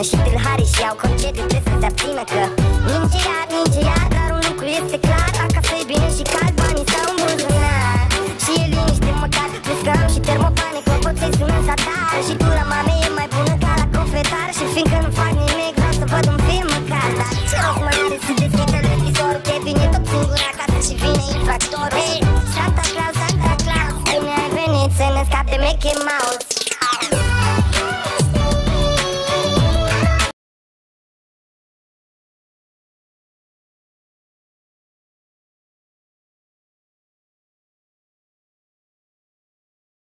Până și tâlharii și au concediu Trebuie să se abțină că Ninci iar, ninci iar Dar un lucru este clar Acasă e bine și cald Banii stau în buzunar Și e liniște măcar Plus că am și termopane Clopoței sunt în satar Și dura mamei e mai bună ca la confetar Și fiindcă nu fac nimic Vreau să văd un film măcar. Dar ce rost mă este să deschid televizorul Că vine tot singur acasă și vine infractorul. Hei, Santa Claus, Santa Claus Bine ai venit să ne scape Mickey Mouse.